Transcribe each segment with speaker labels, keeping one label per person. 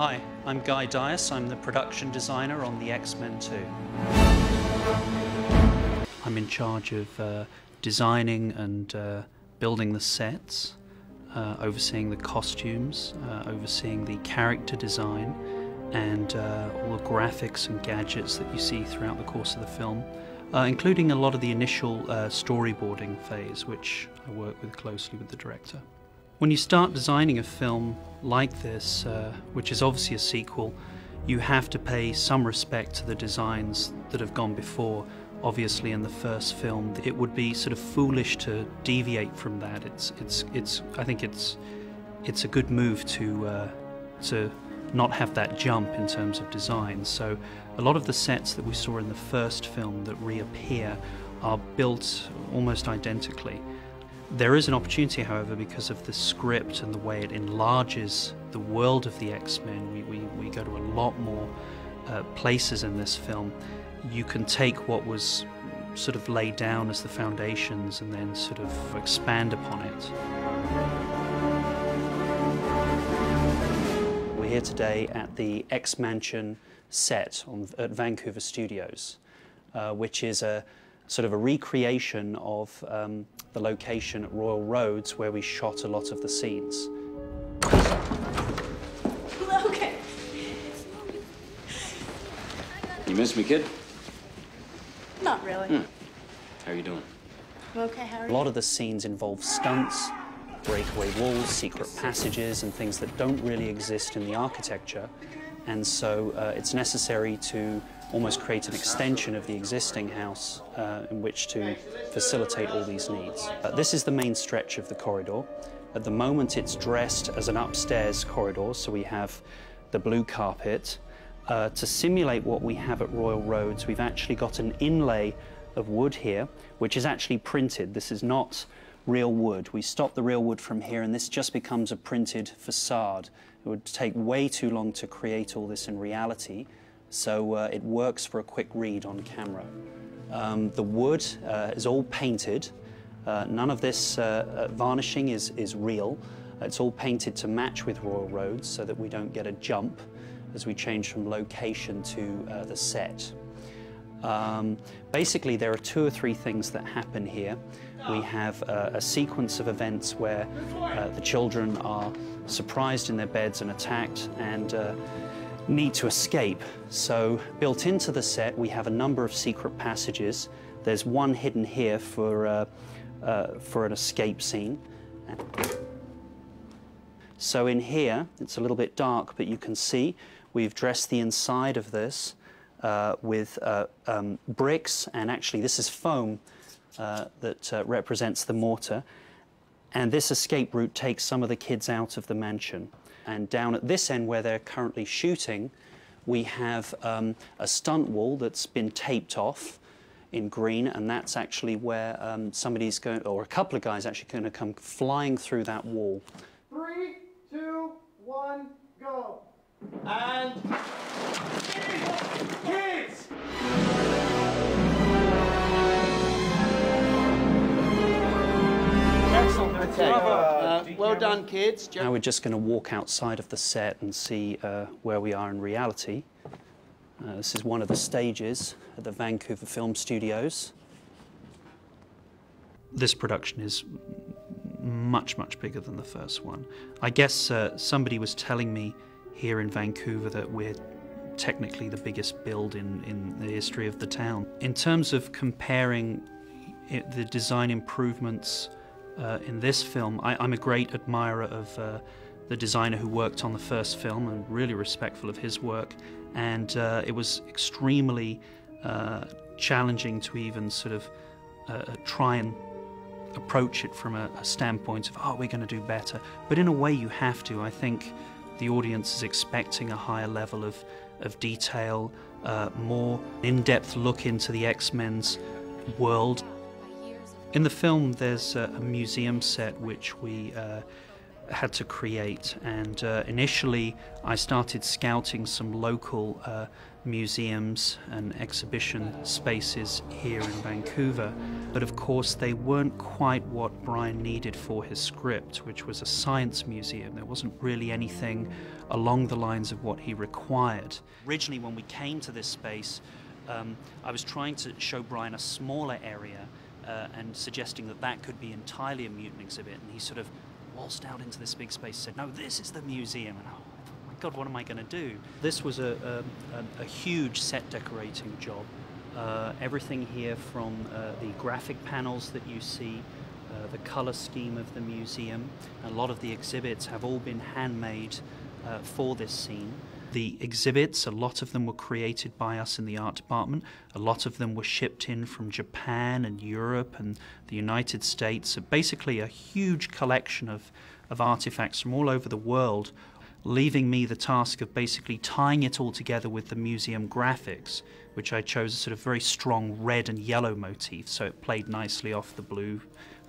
Speaker 1: Hi, I'm Guy Dyas. I'm the production designer on the X-Men 2. I'm in charge of uh, designing and uh, building the sets, uh, overseeing the costumes, uh, overseeing the character design, and uh, all the graphics and gadgets that you see throughout the course of the film, uh, including a lot of the initial storyboarding phase, which I work with closely with the director. When you start designing a film like this, uh, which is obviously a sequel, you have to pay some respect to the designs that have gone before. Obviously, in the first film, it would be sort of foolish to deviate from that. It's, it's, it's. I think it's, it's a good move to, uh, to not have that jump in terms of design. So, a lot of the sets that we saw in the first film that reappear are built almost identically. There is an opportunity, however, because of the script and the way it enlarges the world of the X Men. We, we, we go to a lot more uh, places in this film. You can take what was sort of laid down as the foundations and then sort of expand upon it. We're here today at the X Mansion set on, at Vancouver Studios, uh, which is a sort of a recreation of um, the location at Royal Roads where we shot a lot of the scenes.
Speaker 2: Okay.
Speaker 3: You miss me, kid?
Speaker 2: Not really.
Speaker 3: Hmm. How are you doing?
Speaker 2: okay, how are you?
Speaker 1: A lot of the scenes involve stunts, breakaway walls, secret passages, and things that don't really exist in the architecture. And so uh, it's necessary to almost create an extension of the existing house uh, in which to facilitate all these needs. Uh, this is the main stretch of the corridor. At the moment it's dressed as an upstairs corridor, so we have the blue carpet. Uh, to simulate what we have at Royal Roads, we've actually got an inlay of wood here, which is actually printed. This is not real wood. We stop the real wood from here and this just becomes a printed facade. It would take way too long to create all this in reality so uh, it works for a quick read on camera. Um, the wood uh, is all painted. Uh, none of this uh, uh, varnishing is, is real. It's all painted to match with Royal Roads so that we don't get a jump as we change from location to uh, the set. Um, basically, there are two or three things that happen here. We have a sequence of events where the children are surprised in their beds and attacked, and need to escape. So built into the set, we have a number of secret passages. There's one hidden here for, uh, uh, for an escape scene. So in here, it's a little bit dark, but you can see we've dressed the inside of this uh, with uh, um, bricks, and actually this is foam uh, that uh, represents the mortar. And this escape route takes some of the kids out of the mansion. And down at this end where they're currently shooting, we have um, a stunt wall that's been taped off in green, and that's actually where um, somebody's going, or a couple of guys actually going to come flying through that wall.
Speaker 4: Three, two, one, go. And kids! Excellent. Okay. Uh, well done, kids.
Speaker 1: Now we're just going to walk outside of the set and see uh, where we are in reality. Uh, this is one of the stages at the Vancouver Film Studios. This production is much, much bigger than the first one. I guess uh, somebody was telling me here in Vancouver that we're technically the biggest build in, in the history of the town. In terms of comparing it, the design improvements uh, in this film. I, am a great admirer of uh, the designer who worked on the first film and really respectful of his work. And uh, it was extremely uh, challenging to even sort of uh, try and approach it from a, a standpoint of, oh, we're going to do better. But in a way, you have to. I think the audience is expecting a higher level of, of detail, uh, more in depth look into the X Men's world. In the film, there's a, museum set which we uh, had to create. And uh, initially, I started scouting some local uh, museums and exhibition spaces here in Vancouver. But of course, they weren't quite what Bryan needed for his script, which was a science museum. There wasn't really anything along the lines of what he required. Originally, when we came to this space, um, I was trying to show Bryan a smaller area uh, and suggesting that that could be entirely a mutant exhibit. And he sort of waltzed out into this big space said, No, this is the museum. And oh, my God, what am I going to do? This was a, a, a, huge set decorating job. Uh, everything here from uh, the graphic panels that you see, uh, the color scheme of the museum, a lot of the exhibits have all been handmade uh, for this scene. The exhibits, a lot of them were created by us in the art department. A lot of them were shipped in from Japan and Europe and the United States. So basically, a huge collection of, of artifacts from all over the world, leaving me the task of basically tying it all together with the museum graphics, which I chose a sort of very strong red and yellow motif, so it played nicely off the blue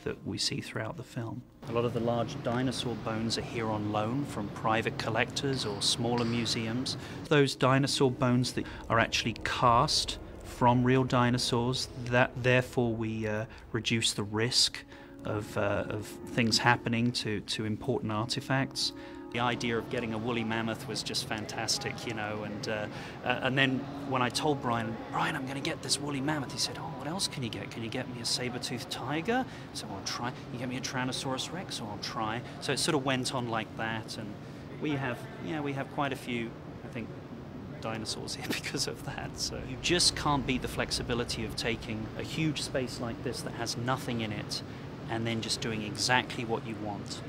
Speaker 1: that we see throughout the film. A lot of the large dinosaur bones are here on loan from private collectors or smaller museums. Those dinosaur bones that are actually cast from real dinosaurs, that therefore we uh, reduce the risk of, uh, of things happening to, to important artifacts. The idea of getting a woolly mammoth was just fantastic, you know. And uh, uh, and then when I told Bryan, Bryan, I'm going to get this woolly mammoth, he said, Oh, what else can you get? Can you get me a saber-toothed tiger? So I'll try. You get me a Tyrannosaurus Rex, so I'll try. So it sort of went on like that, and we have, yeah, we have quite a few, I think, dinosaurs here because of that. So you just can't beat the flexibility of taking a huge space like this that has nothing in it, and then just doing exactly what you want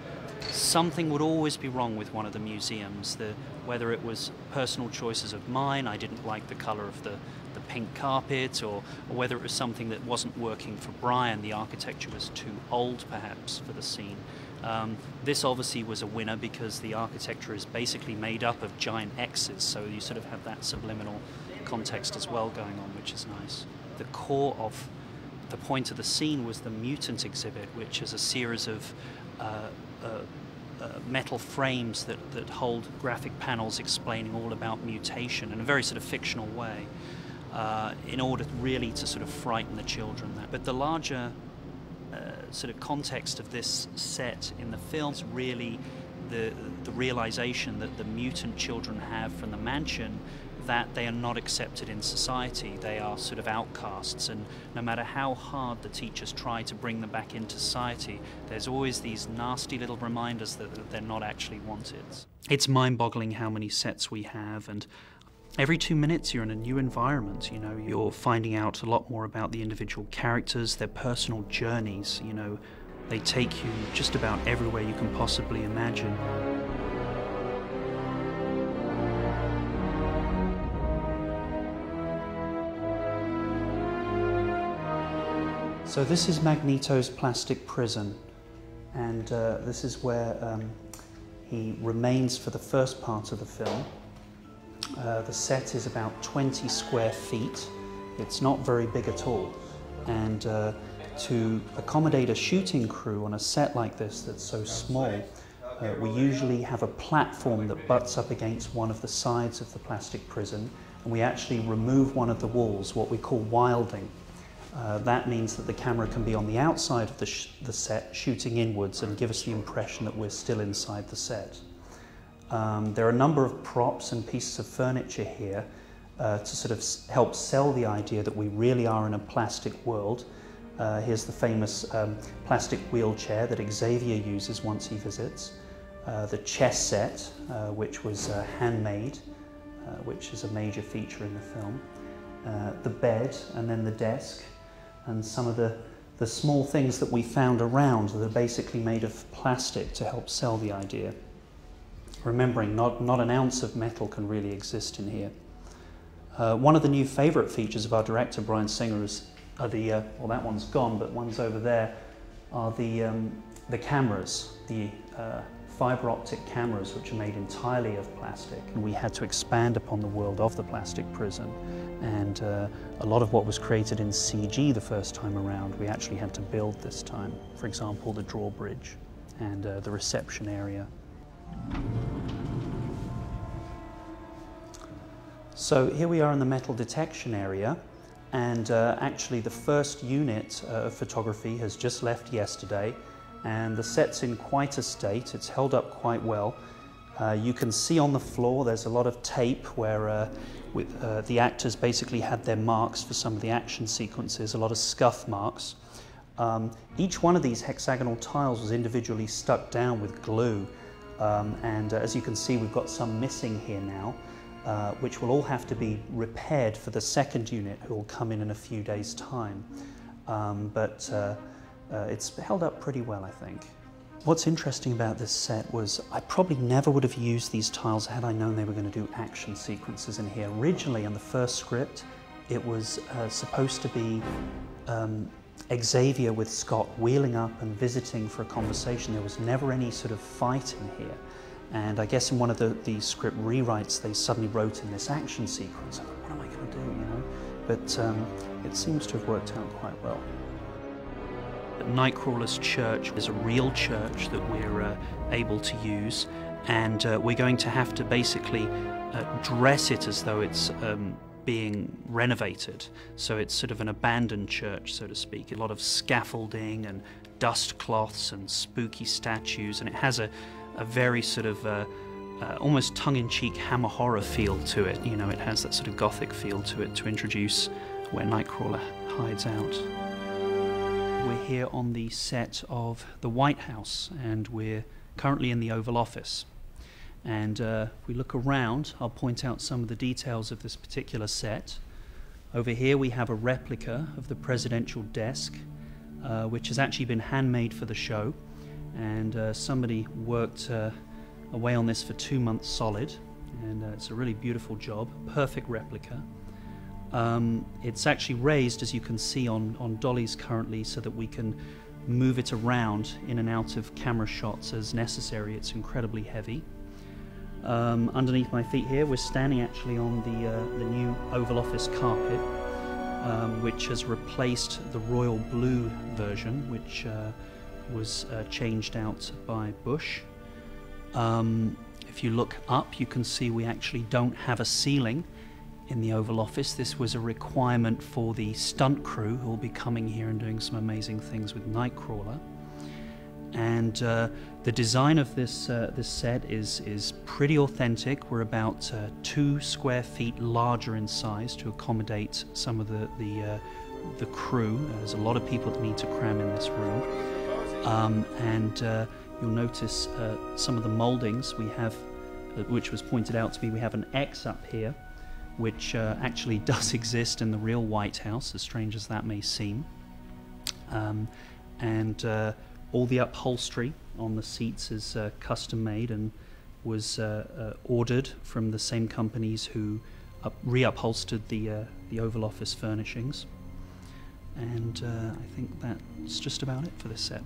Speaker 1: something would always be wrong with one of the museums. The, whether it was personal choices of mine, I didn't like the colour of the, the pink carpet, or, or whether it was something that wasn't working for Bryan, the architecture was too old perhaps for the scene. Um, this obviously was a winner because the architecture is basically made up of giant X's, so you sort of have that subliminal context as well going on, which is nice. The core of the point of the scene was the mutant exhibit, which is a series of uh, metal frames that, that hold graphic panels explaining all about mutation in a very sort of fictional way uh, in order really to sort of frighten the children. But the larger uh, sort of context of this set in the film is really the, the realization that the mutant children have from the mansion that they are not accepted in society. They are sort of outcasts, and no matter how hard the teachers try to bring them back into society, there's always these nasty little reminders that, they're not actually wanted. It's mind boggling how many sets we have, and every two minutes you're in a new environment. You know, you're finding out a lot more about the individual characters, their personal journeys. You know, they take you just about everywhere you can possibly imagine. So this is Magneto's plastic prison, and uh, this is where um, he remains for the first part of the film. Uh, the set is about 20 square feet. It's not very big at all. And uh, to accommodate a shooting crew on a set like this that's so small, uh, we usually have a platform that butts up against one of the sides of the plastic prison, and we actually remove one of the walls, what we call wilding. Uh, that means that the camera can be on the outside of the, the, set, shooting inwards, and give us the impression that we're still inside the set. Um, there are a number of props and pieces of furniture here uh, to sort of help sell the idea that we really are in a plastic world. Uh, here's the famous um, plastic wheelchair that Xavier uses once he visits. Uh, the chess set, uh, which was uh, handmade, which is a major feature in the film. the bed and then the desk and some of the, the small things that we found around that are basically made of plastic to help sell the idea. Remembering, not, not an ounce of metal can really exist in here. Uh, one of the new favourite features of our director, Bryan Singer, is are the, uh, well, that one's gone, but one's over there, are the, um, the cameras, the uh, fibre optic cameras, which are made entirely of plastic. And we had to expand upon the world of the plastic prison and uh, a lot of what was created in CG the first time around we actually had to build this time. For example, the drawbridge and uh, the reception area. So here we are in the metal detection area and uh, actually the first unit uh, of photography has just left yesterday and the set's in quite a state, it's held up quite well. Uh, you can see on the floor there's a lot of tape where uh, with, uh, the actors basically had their marks for some of the action sequences, a lot of scuff marks. Um, each one of these hexagonal tiles was individually stuck down with glue um, and uh, as you can see we've got some missing here now. Uh, which will all have to be repaired for the second unit who will come in in a few days time. Um, but uh, it's held up pretty well, I think. What's interesting about this set was I probably never would have used these tiles had I known they were going to do action sequences in here. Originally, in the first script, it was uh, supposed to be um, Xavier with Scott wheeling up and visiting for a conversation. There was never any sort of fight in here. And I guess in one of the, the script rewrites, they suddenly wrote in this action sequence. I thought, what am I going to do, you know? But um, it seems to have worked out quite well. Nightcrawler's church is a real church that we're uh, able to use, and uh, we're going to have to basically uh, dress it as though it's um, being renovated. So it's sort of an abandoned church, so to speak. A lot of scaffolding and dust cloths and spooky statues, and it has a, a very sort of uh, uh, almost tongue-in-cheek hammer horror feel to it. You know, it has that sort of gothic feel to it to introduce where Nightcrawler hides out. We're here on the set of the White House, and we're currently in the Oval Office. And uh, if we look around, I'll point out some of the details of this particular set. Over here, we have a replica of the presidential desk, uh, which has actually been handmade for the show and uh, somebody worked uh, away on this for two months solid and uh, it's a really beautiful job perfect replica um, it's actually raised as you can see on, on dollies currently so that we can move it around in and out of camera shots as necessary. It's incredibly heavy. Um, underneath my feet here we're standing actually on the, uh, the new Oval Office carpet um, which has replaced the royal blue version which uh, was uh, changed out by Bush. Um, if you look up, you can see we actually don't have a ceiling in the Oval Office. This was a requirement for the stunt crew who will be coming here and doing some amazing things with Nightcrawler. And uh, the design of this uh, this set is is pretty authentic. We're about uh, two square feet larger in size to accommodate some of the the uh, the crew. There's a lot of people that need to cram in this room. Um, and uh, you'll notice uh, some of the moldings we have, which was pointed out to me, we have an X up here, which uh, actually does exist in the real White House, as strange as that may seem. Um, and uh, all the upholstery on the seats is uh, custom made and was ordered from the same companies who reupholstered the, the Oval Office furnishings. And I think that's just about it for this set.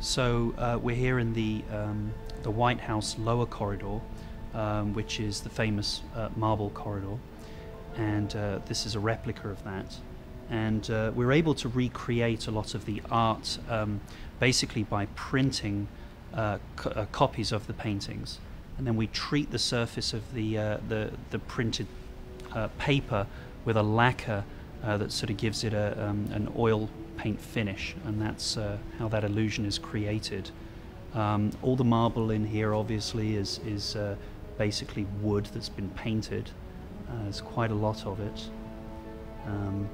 Speaker 1: So uh, we're here in the, um, the White House lower corridor, um, which is the famous uh, marble corridor. And uh, this is a replica of that. And uh, we're able to recreate a lot of the art um, basically by printing uh, co uh, copies of the paintings. And then we treat the surface of the, the, the, printed paper with a lacquer that sort of gives it a, um, an oil paint finish, and that's uh, how that illusion is created. Um, all the marble in here, obviously, is, is uh, basically wood that's been painted. Uh, there's quite a lot of it. Um,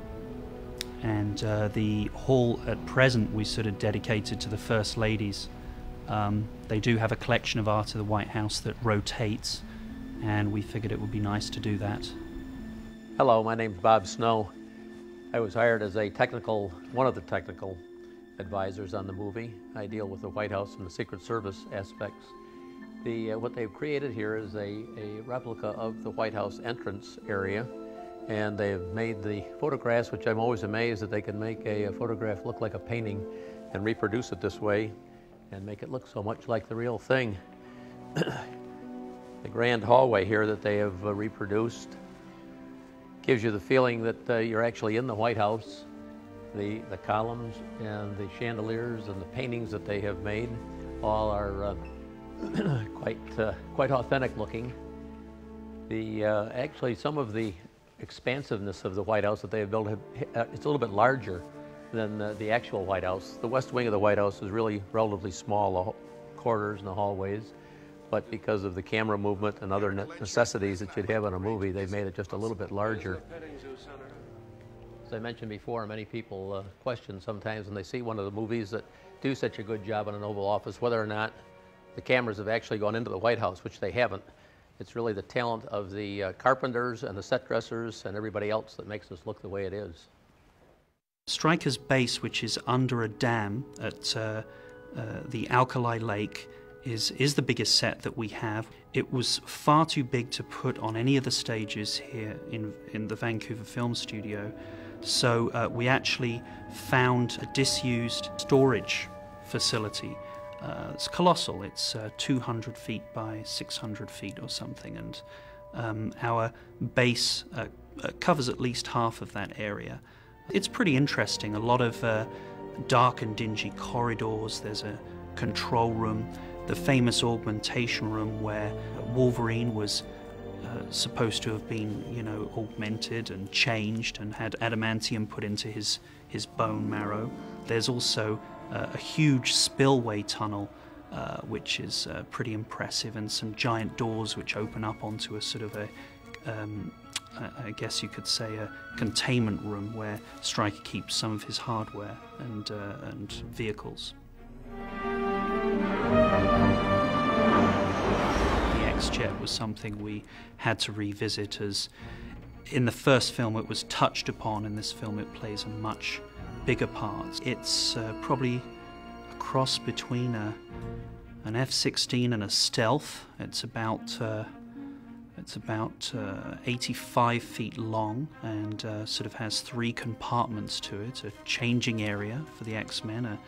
Speaker 1: and uh, the hall at present we sort of dedicated to the First Ladies. Um, they do have a collection of art of the White House that rotates, and we figured it would be nice to do that.
Speaker 5: Hello, my name's Bob Snow. I was hired as a technical, one of the technical advisors on the movie. I deal with the White House and the Secret Service aspects. The, uh, what they've created here is a, a replica of the White House entrance area and they've made the photographs, which I'm always amazed that they can make a, a, photograph look like a painting and reproduce it this way and make it look so much like the real thing. the grand hallway here that they have uh, reproduced gives you the feeling that uh, you're actually in the White House. The, the columns and the chandeliers and the paintings that they have made all are uh, quite, uh, quite authentic looking. The, uh, actually, some of the expansiveness of the White House that they have built, have, uh, it's a little bit larger than the, the actual White House. The west wing of the White House is really relatively small, the corridors and the hallways, but because of the camera movement and other necessities that you'd have in a movie, they've made it just a little bit larger. As I mentioned before, many people uh, question sometimes when they see one of the movies that do such a good job in an Oval Office, whether or not the cameras have actually gone into the White House, which they haven't. It's really the talent of the uh, carpenters and the set dressers and everybody else that makes this look the way it is.
Speaker 1: Stryker's base, which is under a dam at uh, uh, the Alkali Lake, is, is the biggest set that we have. It was far too big to put on any of the stages here in, in the Vancouver Film Studio, so uh, we actually found a disused storage facility. Uh, it's colossal, it's uh, 200 feet by 600 feet or something, and um, our base uh, uh, covers at least half of that area. It's pretty interesting. A lot of uh, dark and dingy corridors. There's a control room, the famous augmentation room where Wolverine was uh, supposed to have been, you know, augmented and changed and had adamantium put into his his bone marrow. There's also uh, a huge spillway tunnel. Uh, which is uh, pretty impressive, and some giant doors which open up onto a sort of a um, I guess you could say, a containment room where Stryker keeps some of his hardware and, uh, and vehicles. The X-Jet was something we had to revisit as in the first film it was touched upon, in this film it plays a much bigger parts. It's uh, probably a cross between a, an F-16 and a stealth. It's about uh, it's about uh, 85 feet long and uh, sort of has three compartments to it a changing area for the X Men, a,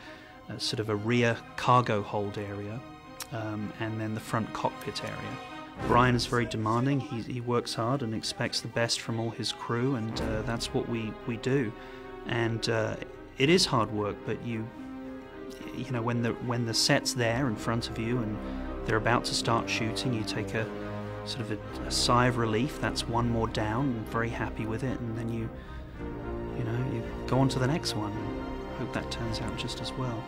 Speaker 1: a, sort of a rear cargo hold area, um, and then the front cockpit area. Bryan is very demanding. He, he, works hard and expects the best from all his crew, and uh, that's what we, we do. And uh, it is hard work, but you you know when the when the set's there in front of you and they're about to start shooting, you take a sort of a, a, sigh of relief. That's one more down. Very happy with it, and then you, you know, you go on to the next one. Hope that turns out just as well.